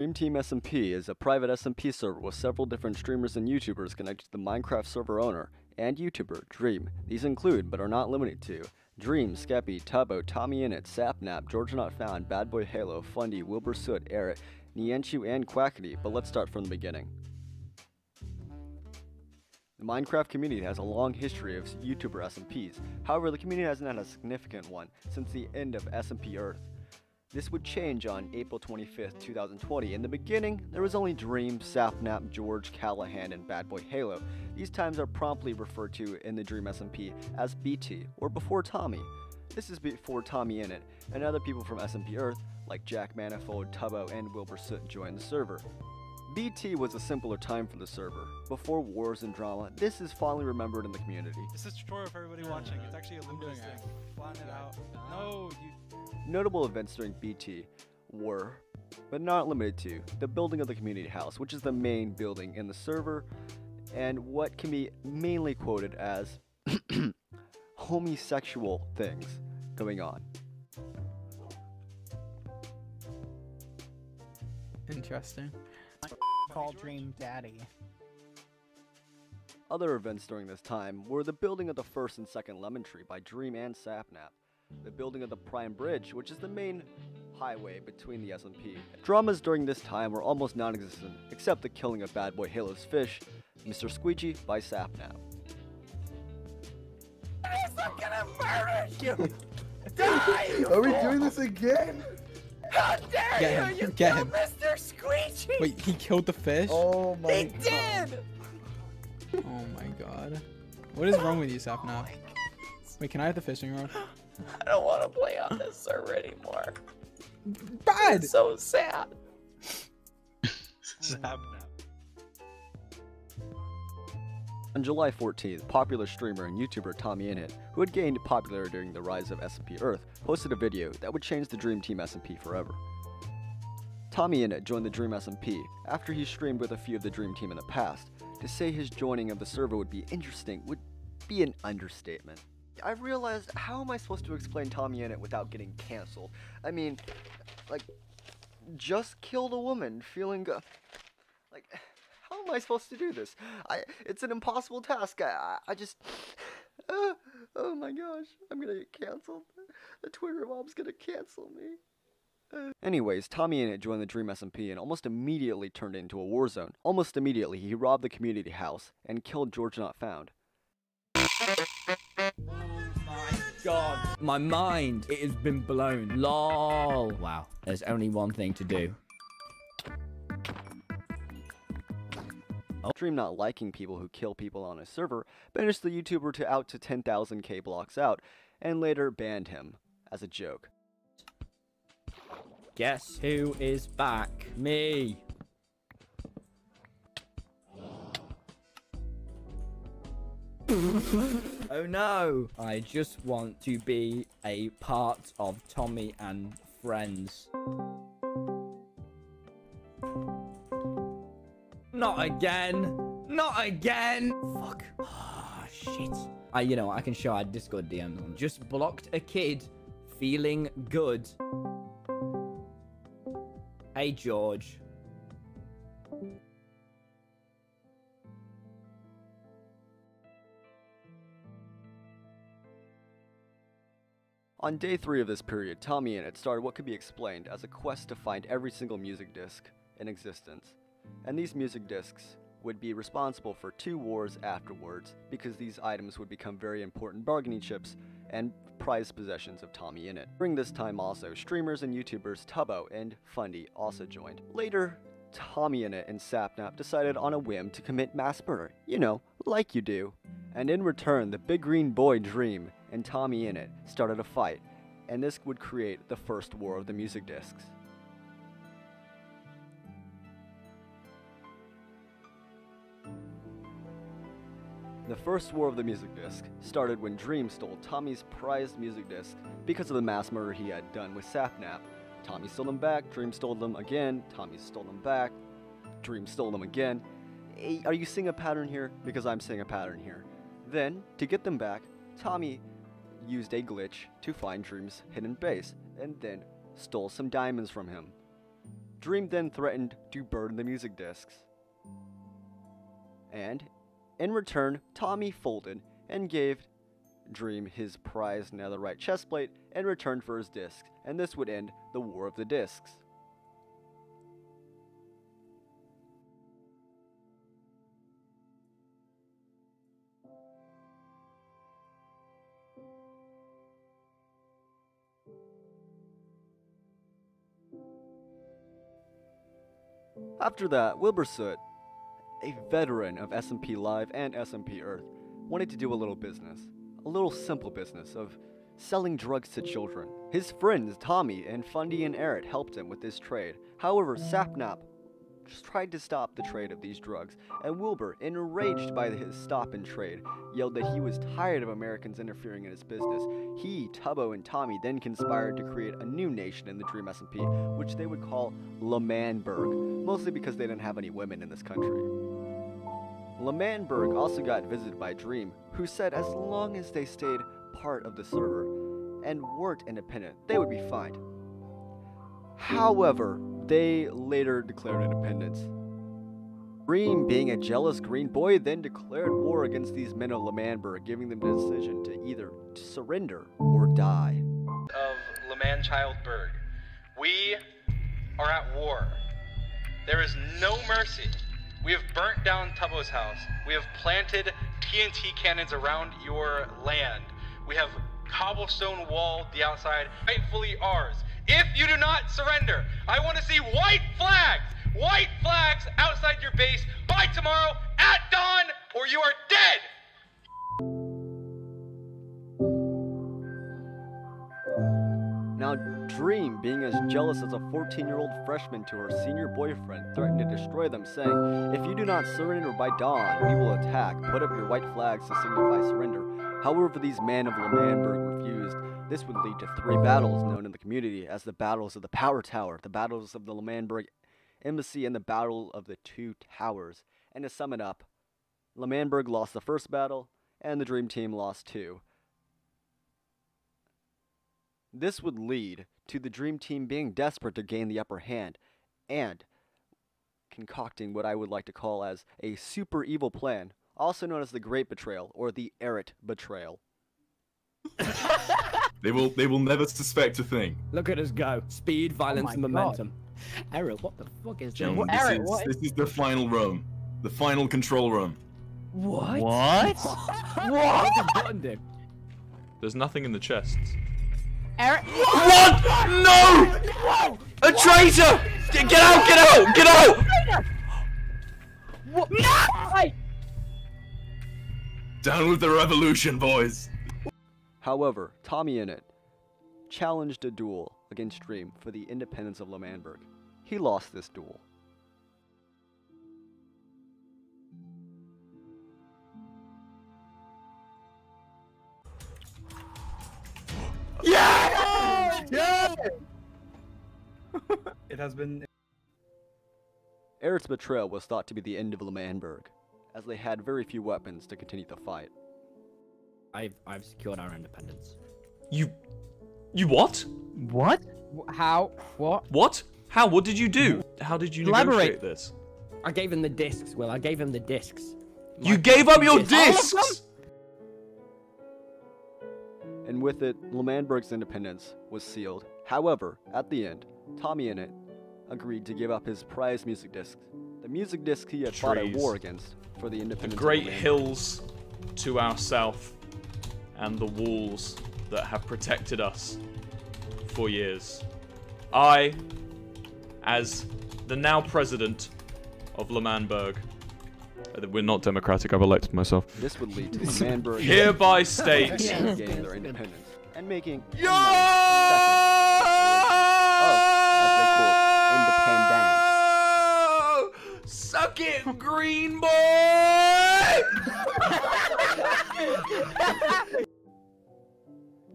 Dream Team SMP is a private SMP server with several different streamers and YouTubers connected to the Minecraft server owner and YouTuber, Dream. These include, but are not limited to, Dream, Skeppy, Tubbo, Tommy Innit, Sapnap, George Not Found, Bad Boy Halo, Fundy, Wilbur Soot, Eret, Nihachu, and Quackity, but let's start from the beginning. The Minecraft community has a long history of YouTuber SMPs, however the community hasn't had a significant one since the end of SMP Earth. This would change on April 25th, 2020. In the beginning, there was only Dream, Sapnap, George, Callahan, and Bad Boy Halo. These times are promptly referred to in the Dream SMP as BT, or before Tommy. This is before Tommy Innit, and other people from SMP Earth, like Jack Manifold, Tubbo, and Wilbur Soot joined the server. BT was a simpler time for the server. Before wars and drama, this is fondly remembered in the community. This is tutorial for everybody watching. It's actually a Windows doing thing. Flatten it out. No, you. Notable events during BT were, but not limited to, the building of the community house, which is the main building in the server, and what can be mainly quoted as homosexual things going on. Interesting. Call Dream Daddy. Other events during this time were the building of the first and second lemon tree by Dream and Sapnap, the building of the Prime Bridge, which is the main highway between the SMP. Dramas during this time were almost non-existent, except the killing of Bad Boy Halo's fish, Mr. Squeegee by Sapnap. I'm gonna murder you! Die! Are we doing this again? How dare Get you! him, You get killed him. Mr. Squeegee! Wait, he killed the fish? Oh my he god. did! Oh my god. What is wrong with you, Sapnap? Oh Wait, can I have the fishing rod? I don't want to play on this server anymore. Bad! It's so sad. Sapnap. On July 14th, popular streamer and YouTuber Tommy Innit, who had gained popularity during the rise of SMP Earth, posted a video that would change the Dream Team SMP forever. Tommy Innit joined the Dream SMP after he streamed with a few of the Dream Team in the past. To say his joining of the server would be interesting would be an understatement. I realized how am I supposed to explain Tommy Innit without getting cancelled? I mean, like, just killed a woman feeling go- like how am I supposed to do this? I it's an impossible task. I I, just uh, oh my gosh, I'm gonna get canceled. The Twitter mob's gonna cancel me. Uh. Anyways, Tommy Innit joined the Dream SMP and almost immediately turned it into a war zone. Almost immediately, he robbed the community house and killed George Not Found. God, my mind, it has been blown. LOL. Wow, there's only one thing to do. Dream not liking people who kill people on his server, banished the YouTuber to out to 10,000 K blocks out, and later banned him as a joke. Guess who is back? Me. Oh no! I just want to be a part of Tommy and Friends. Not again! Not again! Fuck. Ah, shit. I, you know, I can show our Discord DMs. Just blocked a kid feeling good. Hey, George. On day three of this period, Tommy Innit started what could be explained as a quest to find every single music disc in existence. And these music discs would be responsible for two wars afterwards because these items would become very important bargaining chips and prized possessions of Tommy Innit. During this time also, streamers and YouTubers Tubbo and Fundy also joined. Later, Tommy Innit and Sapnap decided on a whim to commit mass murder, you know, like you do. And in return, the big green boy Dream and Tommy Innit started a fight, and this would create the first war of the music discs. The first war of the music disc started when Dream stole Tommy's prized music disc because of the mass murder he had done with Sapnap. Tommy stole them back, Dream stole them again, Tommy stole them back, Dream stole them again. Are you seeing a pattern here? Because I'm seeing a pattern here. Then, to get them back, Tommy used a glitch to find Dream's hidden base, and then stole some diamonds from him. Dream then threatened to burn the music discs. And, in return, Tommy folded and gave Dream his prized netherite chestplate in return for his discs, and this would end the War of the Discs. After that, Wilbur Soot, a veteran of SMP Live and SMP Earth, wanted to do a little business. A little simple business of selling drugs to children. His friends Tommy and Fundy and Eret helped him with this trade. However, Sapnap tried to stop the trade of these drugs, and Wilbur, enraged by his stop and trade, yelled that he was tired of Americans interfering in his business. He, Tubbo, and Tommy then conspired to create a new nation in the Dream SMP, which they would call L'Manberg, mostly because they didn't have any women in this country. L'Manberg also got visited by Dream, who said as long as they stayed part of the server and weren't independent, they would be fine. However, they later declared independence. Green, being a jealous green boy, then declared war against these men of L'Manberg, giving them the decision to either surrender or die. of L'Manchildberg. We are at war. There is no mercy. We have burnt down Tubbo's house. We have planted TNT cannons around your land. We have cobblestone walled the outside, rightfully ours. If you do not surrender, I want to see white flags, white flags outside your base by tomorrow at dawn, or you are dead. Now, Dream, being as jealous as a 14 year old freshman to her senior boyfriend, threatened to destroy them, saying, If you do not surrender by dawn, we will attack. Put up your white flags to signify surrender. However, these men of L'Manberg refused. This would lead to three battles known in the community as the Battles of the Power Tower, the Battles of the L'Manberg Embassy, and the Battle of the Two Towers. And to sum it up, L'Manberg lost the first battle, and the Dream Team lost two. This would lead to the Dream Team being desperate to gain the upper hand and concocting what I would like to call as a super evil plan, also known as the Great Betrayal or the Eret Betrayal. They will they will never suspect a thing. Look at us go. Speed, oh violence, my and God. momentum. Eret, what the fuck is that? Gentlemen, What- this, Eret, is, what this is the final room. The final control room. What? What? What does button do? There's nothing in the chests. Eret. What? No! A traitor! Get, get out! Get out! Get out! What? No! Down with the revolution, boys. However, Tommy Innit challenged a duel against Dream for the independence of L'Manberg. He lost this duel. Yeah! It has been Eret's betrayal was thought to be the end of L'Manberg, as they had very few weapons to continue the fight. I've I've secured our independence. You. You what? What? How? What? What? How? What did you do? How did you Elaborate. negotiate this? I gave him the discs, Will. I gave him the discs. You gave up your discs. Discs! and with it, L'Manberg's independence was sealed. However, at the end, Tommy Innit agreed to give up his prized music discs, the music discs he had fought a war against for the The independence. of great L'Manberg. hills to our south, and the walls that have protected us for years. I, as the now president of L'Manberg, uh, we're not democratic, I've elected myself, This would lead to L'Manberg hereby state. gaining their independence and making Yo! as they quote, independence. Suck it, green boy!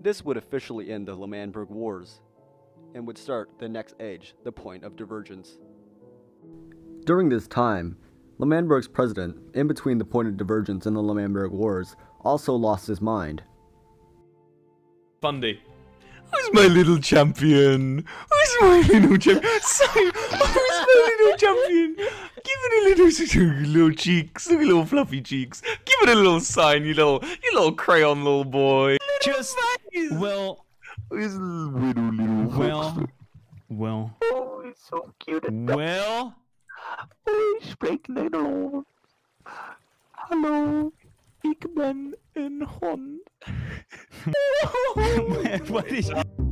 This would officially end the L'Manberg Wars and would start the next age, the point of divergence. During this time, L'Manberg's president, in between the point of divergence and the L'Manberg Wars, also lost his mind. Fundy. Who's my little champion? Who's my little champion? Sign. Who's my little champion? Give it a little, little cheeks, look at little fluffy cheeks. Give it a little sign, you little, you little crayon little boy. Just well, Who's little little well, well, Oh, he's so cute and well. Oh, he's breaking it all. Hallo, ik ben een hond. what is? Oh.